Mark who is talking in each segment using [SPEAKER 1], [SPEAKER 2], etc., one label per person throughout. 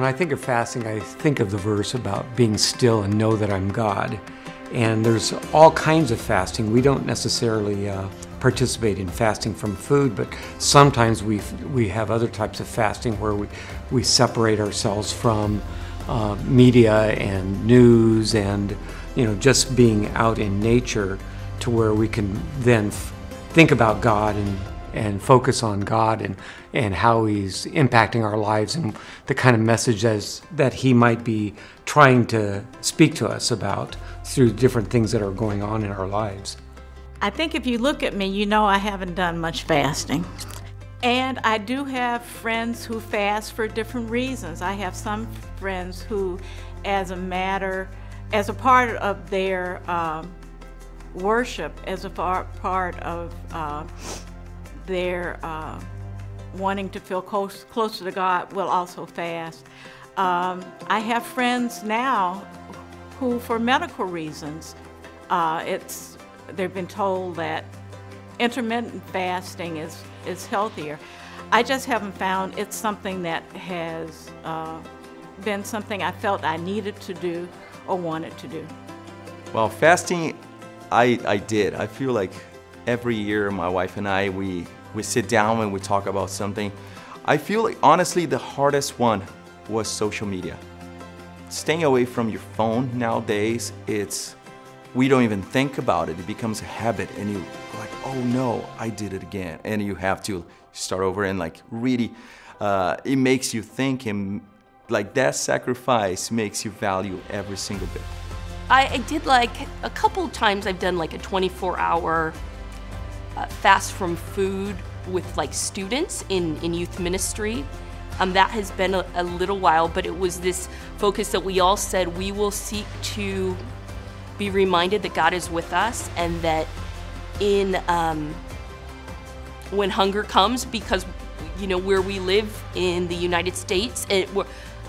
[SPEAKER 1] When I think of fasting, I think of the verse about being still and know that I'm God. And there's all kinds of fasting. We don't necessarily uh, participate in fasting from food, but sometimes we we have other types of fasting where we, we separate ourselves from uh, media and news and you know just being out in nature to where we can then think about God and and focus on God and, and how He's impacting our lives and the kind of message as, that He might be trying to speak to us about through different things that are going on in our lives.
[SPEAKER 2] I think if you look at me, you know I haven't done much fasting. And I do have friends who fast for different reasons. I have some friends who, as a matter, as a part of their um, worship, as a part of uh, their uh, wanting to feel close, closer to God will also fast. Um, I have friends now who, for medical reasons, uh, it's they've been told that intermittent fasting is is healthier. I just haven't found it's something that has uh, been something I felt I needed to do or wanted to do.
[SPEAKER 3] Well, fasting, I I did. I feel like every year my wife and I we we sit down and we talk about something. I feel like honestly the hardest one was social media. Staying away from your phone nowadays, it's we don't even think about it. It becomes a habit and you like, oh no, I did it again. And you have to start over and like really, uh, it makes you think and like that sacrifice makes you value every single bit.
[SPEAKER 4] I, I did like a couple times I've done like a 24 hour uh, fast from food with like students in, in youth ministry. Um, that has been a, a little while, but it was this focus that we all said we will seek to be reminded that God is with us and that in um, when hunger comes, because you know where we live in the United States, it,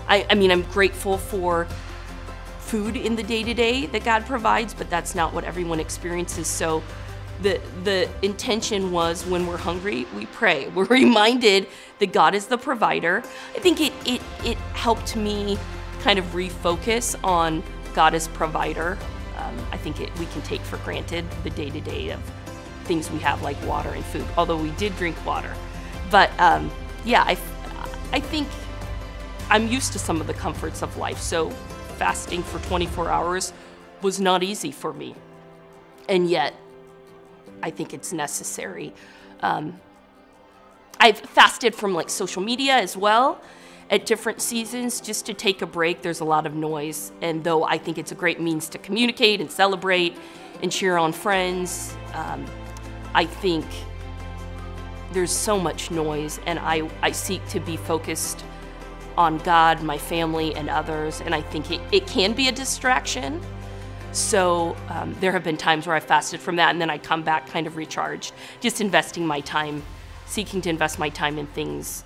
[SPEAKER 4] I, I mean I'm grateful for food in the day to day that God provides, but that's not what everyone experiences. So the the intention was when we're hungry, we pray. We're reminded that God is the provider. I think it it it helped me kind of refocus on God as provider. Um, I think it, we can take for granted the day to day of things we have like water and food. Although we did drink water, but um, yeah, I I think I'm used to some of the comforts of life. So fasting for 24 hours was not easy for me, and yet I think it's necessary. Um, I've fasted from like social media as well at different seasons just to take a break. There's a lot of noise, and though I think it's a great means to communicate and celebrate and cheer on friends, um, I think there's so much noise, and I, I seek to be focused on God, my family, and others, and I think it, it can be a distraction. So um, there have been times where I fasted from that and then I come back kind of recharged, just investing my time, seeking to invest my time in things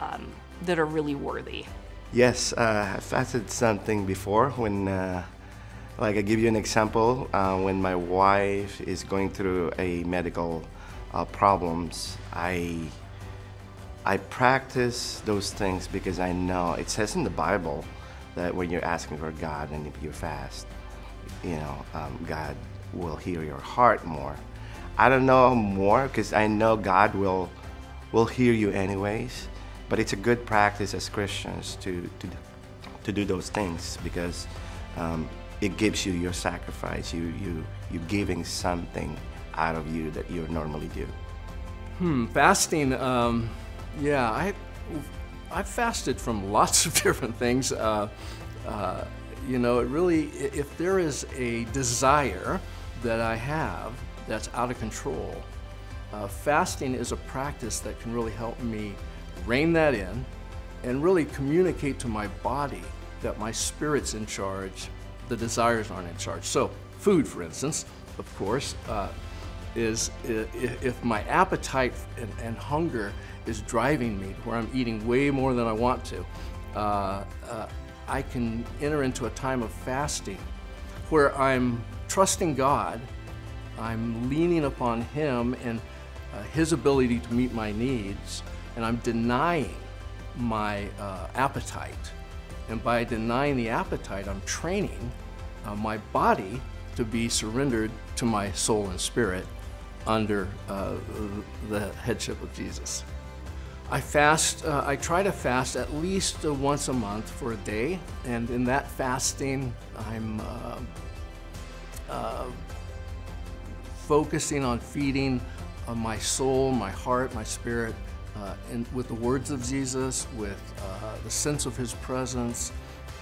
[SPEAKER 4] um, that are really worthy.
[SPEAKER 5] Yes, uh, I fasted something before when, uh, like, I give you an example. Uh, when my wife is going through a medical uh, problems, I I practice those things because I know it says in the Bible that when you're asking for God and if you fast, you know, um, God will hear your heart more. I don't know more because I know God will will hear you anyways. But it's a good practice as Christians to to, to do those things because um, it gives you your sacrifice. You you you giving something out of you that you normally do.
[SPEAKER 6] Hmm, fasting. Um, yeah, I I've fasted from lots of different things. Uh, uh, you know, it really, if there is a desire that I have that's out of control, uh, fasting is a practice that can really help me rein that in and really communicate to my body that my spirit's in charge, the desires aren't in charge. So, food, for instance, of course, uh, is if my appetite and, and, hunger is driving me to where I'm eating way more than I want to, uh, uh, I can enter into a time of fasting where I'm trusting God, I'm leaning upon Him and uh, His ability to meet my needs, and I'm denying my uh, appetite And by denying the appetite, I'm training uh, my body to be surrendered to my soul and spirit under uh, the headship of Jesus. I fast, uh, I try to fast at least uh, once a month for a day, and in that fasting, I'm uh, uh, focusing on feeding uh, my soul, my heart, my spirit, uh, in, with the words of Jesus, with uh, the sense of His presence.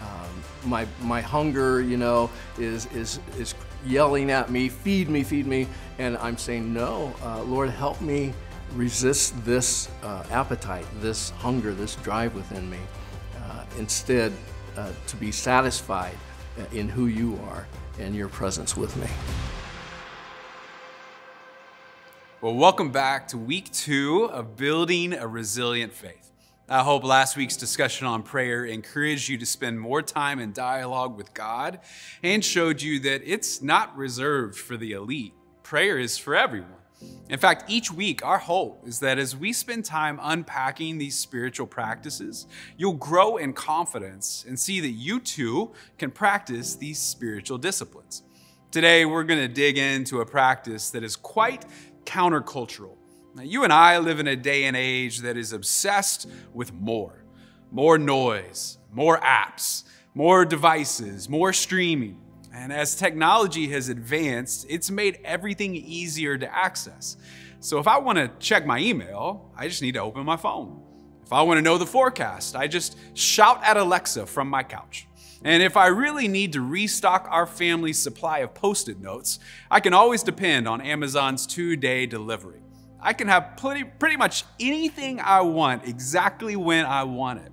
[SPEAKER 6] Um, my my hunger, you know, is is is yelling at me, feed me, feed me, and I'm saying, no, uh, Lord, help me resist this uh, appetite, this hunger, this drive within me. Uh, instead, to be satisfied in who you are and your presence with me.
[SPEAKER 7] Well, welcome back to week two of Building a Resilient Faith. I hope last week's discussion on prayer encouraged you to spend more time in dialogue with God and showed you that it's not reserved for the elite. Prayer is for everyone. In fact, each week, our hope is that as we spend time unpacking these spiritual practices, you'll grow in confidence and see that you too can practice these spiritual disciplines. Today, we're going to dig into a practice that is quite countercultural. Now, you and I live in a day and age that is obsessed with more more noise, more apps, more devices, more streaming. And as technology has advanced, it's made everything easier to access. So if I want to check my email, I just need to open my phone. If I want to know the forecast, I just shout at Alexa from my couch. And if I really need to restock our family's supply of post it notes, I can always depend on Amazon's two day delivery. I can have pretty, pretty much anything I want exactly when I want it.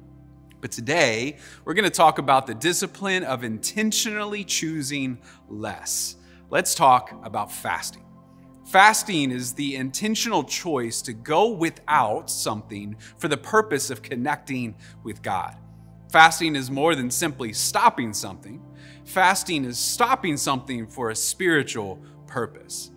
[SPEAKER 7] But today, we're going to talk about the discipline of intentionally choosing less. Let's talk about fasting. Fasting is the intentional choice to go without something for the purpose of connecting with God. Fasting is more than simply stopping something. Fasting is stopping something for a spiritual purpose.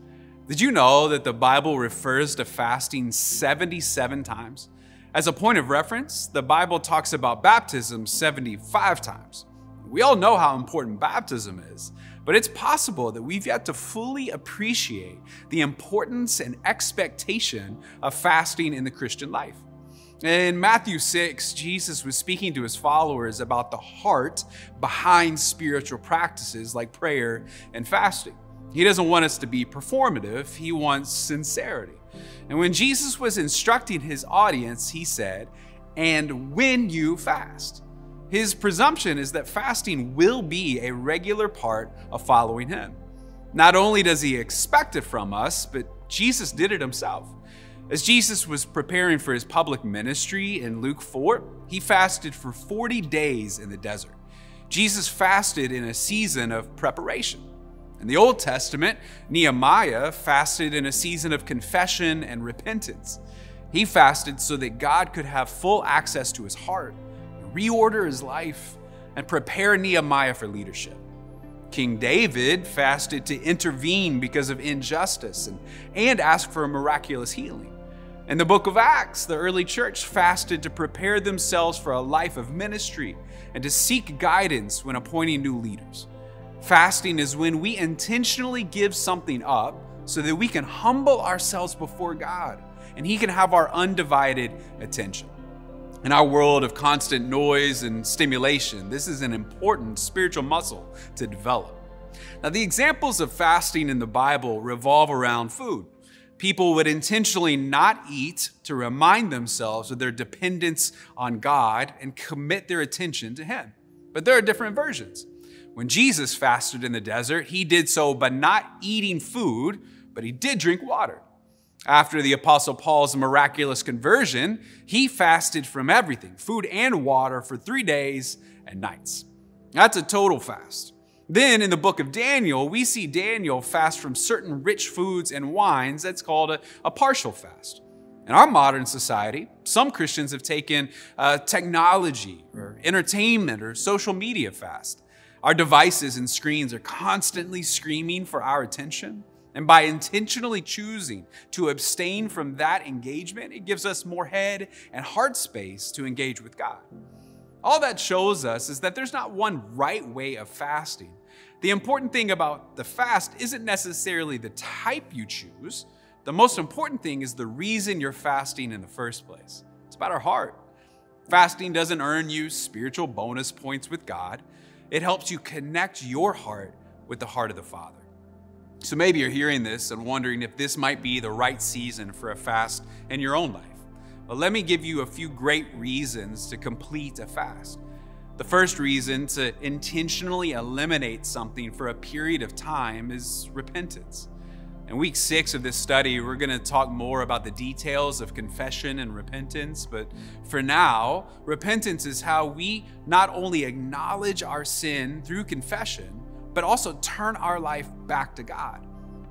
[SPEAKER 7] Did you know that the Bible refers to fasting 77 times? As a point of reference, the Bible talks about baptism 75 times. We all know how important baptism is, but it's possible that we've yet to fully appreciate the importance and expectation of fasting in the Christian life. In Matthew 6, Jesus was speaking to his followers about the heart behind spiritual practices like prayer and fasting. He doesn't want us to be performative, he wants sincerity. And when Jesus was instructing his audience, he said, And when you fast. His presumption is that fasting will be a regular part of following him. Not only does he expect it from us, but Jesus did it himself. As Jesus was preparing for his public ministry in Luke 4, he fasted for 40 days in the desert. Jesus fasted in a season of preparation. In the Old Testament, Nehemiah fasted in a season of confession and repentance. He fasted so that God could have full access to his heart, reorder his life, and prepare Nehemiah for leadership. King David fasted to intervene because of injustice and, and ask for a miraculous healing. In the book of Acts, the early church fasted to prepare themselves for a life of ministry and to seek guidance when appointing new leaders. Fasting is when we intentionally give something up so that we can humble ourselves before God and He can have our undivided attention. In our world of constant noise and stimulation, this is an important spiritual muscle to develop. Now, the examples of fasting in the Bible revolve around food people would intentionally not eat to remind themselves of their dependence on God and commit their attention to Him. But there are different versions. When Jesus fasted in the desert, he did so by not eating food, but he did drink water. After the Apostle Paul's miraculous conversion, he fasted from everything, food and water, for three days and nights. That's a total fast. Then in the book of Daniel, we see Daniel fast from certain rich foods and wines. That's called a, a partial fast. In our modern society, some Christians have taken uh, technology or entertainment or social media fast. Our devices and screens are constantly screaming for our attention. And by intentionally choosing to abstain from that engagement, it gives us more head and heart space to engage with God. All that shows us is that there's not one right way of fasting. The important thing about the fast isn't necessarily the type you choose. The most important thing is the reason you're fasting in the first place. It's about our heart. Fasting doesn't earn you spiritual bonus points with God, it helps you connect your heart with the heart of the Father. So maybe you're hearing this and wondering if this might be the right season for a fast in your own life. Well, let me give you a few great reasons to complete a fast. The first reason to intentionally eliminate something for a period of time is repentance. In week six of this study, we're going to talk more about the details of confession and repentance. But for now, repentance is how we not only acknowledge our sin through confession, but also turn our life back to God.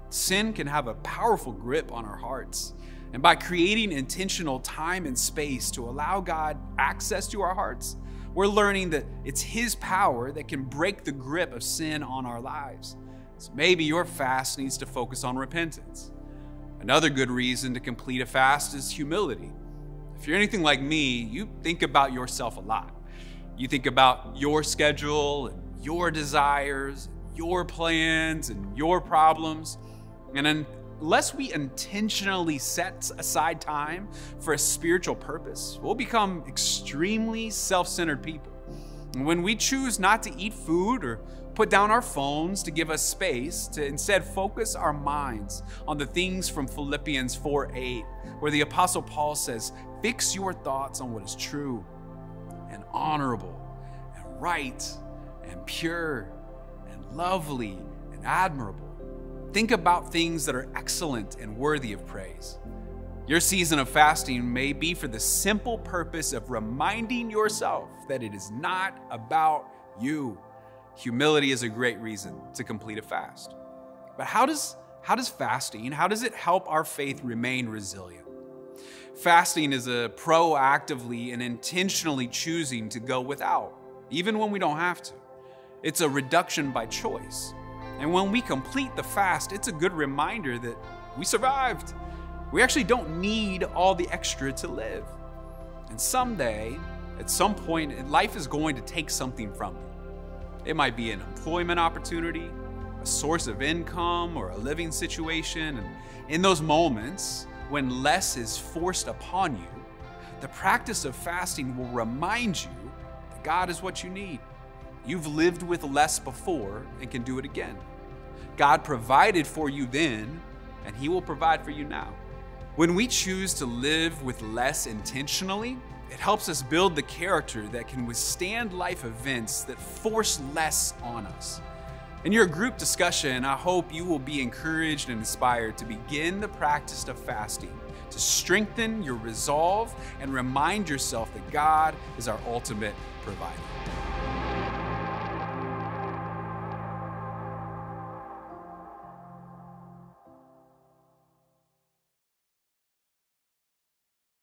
[SPEAKER 7] Sin can have a powerful grip on our hearts. And by creating intentional time and space to allow God access to our hearts, we're learning that it's His power that can break the grip of sin on our lives. So maybe your fast needs to focus on repentance. Another good reason to complete a fast is humility. If you're anything like me, you think about yourself a lot. You think about your schedule and your desires, your plans and your problems. And unless we intentionally set aside time for a spiritual purpose, we'll become extremely self centered people. And when we choose not to eat food or put down our phones to give us space, to instead focus our minds on the things from Philippians 4 8, where the Apostle Paul says, Fix your thoughts on what is true and honorable and right and pure and lovely and admirable. Think about things that are excellent and worthy of praise. Your season of fasting may be for the simple purpose of reminding yourself that it is not about you. Humility is a great reason to complete a fast. But how does, how does fasting, how does it help our faith remain resilient? Fasting is a proactively and intentionally choosing to go without, even when we don't have to. It's a reduction by choice. And when we complete the fast, it's a good reminder that we survived. We actually don't need all the extra to live. And someday, at some point, life is going to take something from you. It might be an employment opportunity, a source of income, or a living situation. And in those moments, when less is forced upon you, the practice of fasting will remind you that God is what you need. You've lived with less before and can do it again. God provided for you then, and He will provide for you now. When we choose to live with less intentionally, it helps us build the character that can withstand life events that force less on us. In your group discussion, I hope you will be encouraged and inspired to begin the practice of fasting, to strengthen your resolve and remind yourself that God is our ultimate provider.